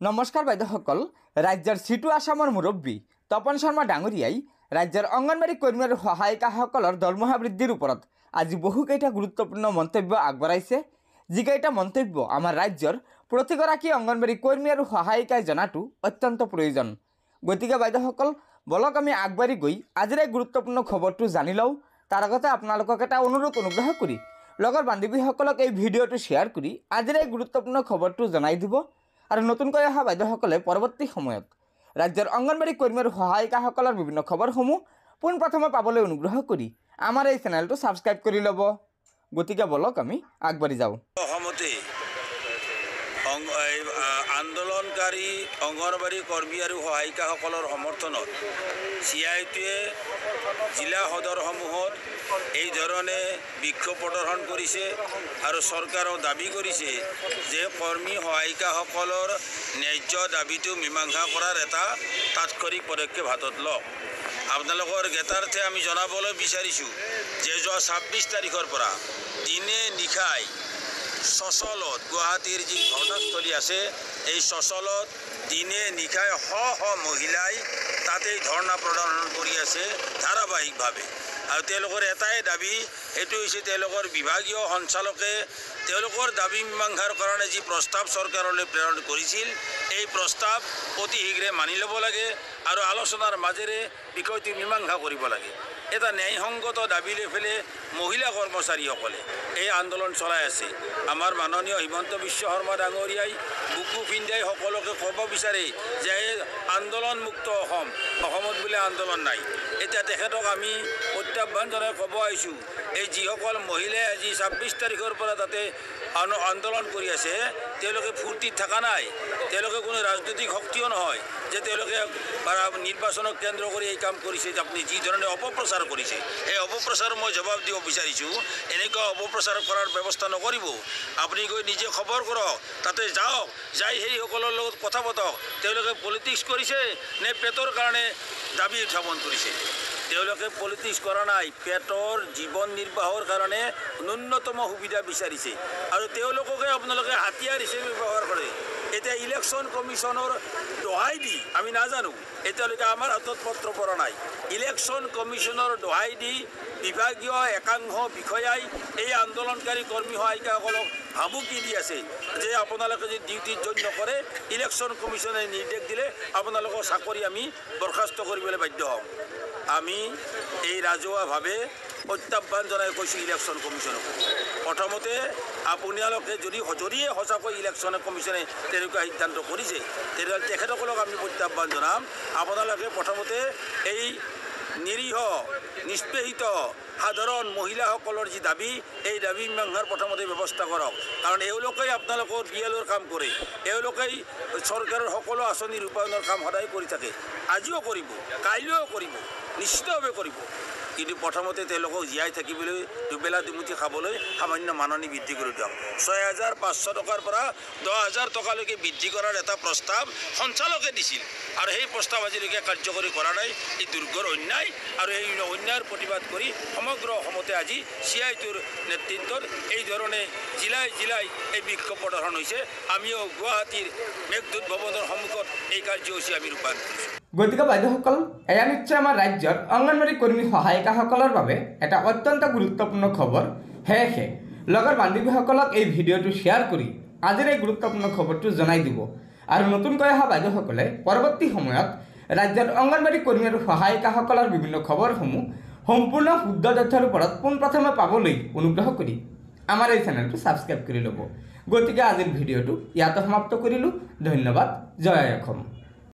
নমস্কাৰ বাইদেউসকল ৰাজ্যৰ চিটু আছামৰ মুৰব্বী তপন শৰ্মা ডাঙৰীয়াই ৰাজ্যৰ অংগনবাড়ী কৰ্মী আৰু সহায়িকাসকলৰ দৰমহা বৃদ্ধিৰ ওপৰত আজি বহুকেইটা গুৰুত্বপূৰ্ণ মন্তব্য আগবঢ়াইছে। যিকেইটা মন্তব্য আমাৰ ৰাজ্যৰ প্ৰতিগৰাকী অংগনবাড়ী কৰ্মী আৰু সহায়িকাই জনাটো অত্যন্ত প্ৰয়োজন। গতিকে বাইদেউসকল বলক আমি আগবাঢ়ি গৈ আজিৰ গুৰুত্বপূৰ্ণ খবৰটো জানি লওঁ। তাৰ আগতে আপোনালোকক এটা অনুৰোধ অনুগ্ৰহ কৰি লগৰ বান্ধৱীসকলক এই ভিডিঅ'টো শ্বেয়াৰ কৰি আজিৰ গুৰুত্বপূৰ্ণ খবৰটো জনাই দিব। আৰু নতুনকৈ অহা বাইদেউসকলে পৰৱৰ্তী সময়ত ৰাজ্যৰ অংগনবাড়ী কৰ্মী আৰু সহায়িকাসকলৰ বিভিন্ন খবৰসমূহ পোনপ্ৰথমে পাবলৈ অনুগ্ৰহ কৰি আমাৰ এই চেনেলটো ছাবস্ক্ৰাইব কৰি ল'ব। গতিকে বলক আমি আগবাঢ়ি যাওঁ। আন্দোলনকাৰী অংগনবাড়ী কৰ্মী আৰু সহায়িকাসকলৰ সমৰ্থনত চি আই টিয়ে জিলা সদৰসমূহত এই ধৰণে বিক্ষোভ প্ৰদৰ্শন কৰিছে আৰু চৰকাৰক দাবি কৰিছে যে কৰ্মী সহায়িকাসকলৰ ন্যায্য দাবীটো মীমাংসা কৰাৰ এটা তাৎক্ষণিক পদক্ষেপ হাতত লওক। আপোনালোকৰ জ্ঞাতাৰ্থে আমি জনাবলৈ বিচাৰিছোঁ যে যোৱা ছাব্বিছ তাৰিখৰ পৰা দিনে নিশাই চচলত গুৱাহাটীৰ যি ধৰ্ণাস্থলী আছে এই চচলত দিনে নিশাই শ শ মহিলাই তাতেই ধৰ্ণা প্ৰদৰ্শন কৰি আছে ধাৰাবাহিকভাৱে। আৰু তেওঁলোকৰ এটাই দাবী সেইটো হৈছে তেওঁলোকৰ বিভাগীয় সঞ্চালকে তেওঁলোকৰ দাবী মীমাংসাৰ কাৰণে যি প্ৰস্তাৱ চৰকাৰলৈ প্ৰেৰণ কৰিছিল এই প্ৰস্তাৱ অতি শীঘ্ৰে মানি ল'ব লাগে আৰু আলোচনাৰ মাজেৰে বিষয়টো মীমাংসা কৰিব লাগে। এটা ন্যায়সংগত দাবী লৈ পেলাই মহিলা কৰ্মচাৰীসকলে এই আন্দোলন চলাই আছে। আমাৰ মাননীয় হিমন্ত বিশ্ব শৰ্মা ডাঙৰীয়াই বুকু পিন্ধাই সকলোকে ক'ব বিচাৰে যে এই আন্দোলনমুক্ত অসম অসমত বোলে আন্দোলন নাই। এতিয়া তেখেতক আমি প্ৰত্যাহ্বান জনাই ক'ব আহিছোঁ এই যিসকল মহিলাই আজি ছাব্বিছ তাৰিখৰ পৰা তাতে আন- আন্দোলন কৰি আছে তেওঁলোকে ফূৰ্তিত থকা নাই তেওঁলোকে কোনো ৰাজনৈতিক শক্তিও নহয় যে তেওঁলোকে নিৰ্বাচনক কেন্দ্ৰ কৰি এই কাম কৰিছে আপুনি যি ধৰণে অপপ্ৰচাৰ কৰিছে এই অপপ্ৰচাৰ মই জবাব দিব বিচাৰিছোঁ এনেকুৱা অপপ্ৰচাৰ কৰাৰ ব্যৱস্থা নকৰিব। আপুনি গৈ নিজে খবৰ কৰক তাতে যাওক যাই সেইসকলৰ লগত কথা পাতক তেওঁলোকে পলিটিক্স কৰিছে নে পেটৰ কাৰণে দাবী উত্থাপন কৰিছে? তেওঁলোকে পলিটিক্স কৰা নাই পেটৰ জীৱন নিৰ্বাহৰ কাৰণে ন্যূনতম সুবিধা বিচাৰিছে। আৰু তেওঁলোককে আপোনালোকে হাতিয়াৰ হিচাপে ব্যৱহাৰ কৰে। এতিয়া ইলেকশ্যন কমিশ্যনৰ দোহাই দি আমি নাজানো এতিয়ালৈকে আমাৰ হাতত পত্ৰ পৰা নাই। ইলেকশ্যন কমিশ্যনৰ দোহাই দি বিভাগীয় একাংশ বিষয়াই এই আন্দোলনকাৰী কৰ্মী সহায়িকাসকলক ভাবুকি দি আছে যে আপোনালোকে যদি ডিউটিত জইন নকৰে ইলেকশ্যন কমিশ্যনে নিৰ্দেশ দিলে আপোনালোকৰ চাকৰি আমি বৰ্খাস্ত কৰিবলৈ বাধ্য হ'ম। আমি এই ৰাজহুৱাভাৱে প্ৰত্যাহ্বান জনাই কৈছোঁ ইলেকশ্যন কমিশ্যনক প্ৰথমতে আপোনালোকে যদি যদিয়ে সঁচাকৈ ইলেকশ্যন কমিশ্যনে তেনেকুৱা সিদ্ধান্ত কৰিছে তেতিয়াহ'লে তেখেতসকলক আমি প্ৰত্যাহ্বান জনাম। আপোনালোকে প্ৰথমতে এই নিৰীহ নিষ্পেষিত সাধাৰণ মহিলাসকলৰ যি দাবী এই দাবী মীমাংসাৰ প্ৰথমতে ব্যৱস্থা কৰক। কাৰণ এওঁলোকেই আপোনালোকৰ বি এলৰ কাম কৰে। এওঁলোকেই চৰকাৰৰ সকলো আঁচনি ৰূপায়ণৰ কাম সদায় কৰি থাকে। আজিও কৰিব কাইলৈও কৰিব। নিশ্চিতভাৱে কৰিব। কিন্তু প্ৰথমতে তেওঁলোকক জীয়াই থাকিবলৈ দুবেলা দুমুঠি খাবলৈ সামান্য মাননি বৃদ্ধি কৰি দিয়ক। ছয় হাজাৰ পাঁচশ টকাৰ পৰা দহ হাজাৰ টকালৈকে বৃদ্ধি কৰাৰ এটা প্ৰস্তাৱ সঞ্চালকে দিছিল। আৰু সেই প্ৰস্তাৱ আজিলৈকে কাৰ্যকৰী কৰা নাই এই দুৰ্গৰ অন্যায় আৰু এই অন্যায়ৰ প্ৰতিবাদ কৰি সমগ্ৰ অসমতে আজি চি আই টিৰ নেতৃত্বত এই ধৰণে জিলাই জিলাই এই বিক্ষোভ প্ৰদৰ্শন হৈছে। আমিও গুৱাহাটীৰ মেঘদূত ভৱনৰ সন্মুখত এই কাৰ্যসূচী আমি ৰূপায়ণ কৰিছোঁ। গতিকে বাইদেউসকল এয়া নিশ্চয় আমাৰ ৰাজ্যৰ অংগনবাড়ী কৰ্মী সহায়িকাসকলৰ বাবে এটা অত্যন্ত গুৰুত্বপূৰ্ণ খবৰ। সেয়েহে লগৰ বান্ধৱীসকলক এই ভিডিঅ'টো শ্বেয়াৰ কৰি আজিৰ এই গুৰুত্বপূৰ্ণ খবৰটো জনাই দিব। আৰু নতুনকৈ অহা বাইদেউসকলে পৰৱৰ্তী সময়ত ৰাজ্যৰ অংগনবাড়ী কৰ্মী আৰু সহায়িকাসকলৰ বিভিন্ন খবৰসমূহ সম্পূৰ্ণ শুদ্ধ তথ্যৰ ওপৰত পোনপ্ৰথমে পাবলৈ অনুগ্ৰহ কৰি আমাৰ এই চেনেলটো ছাবস্ক্ৰাইব কৰি ল'ব। গতিকে আজিৰ ভিডিঅ'টো ইয়াতে সমাপ্ত কৰিলোঁ। ধন্যবাদ। জয় অসম।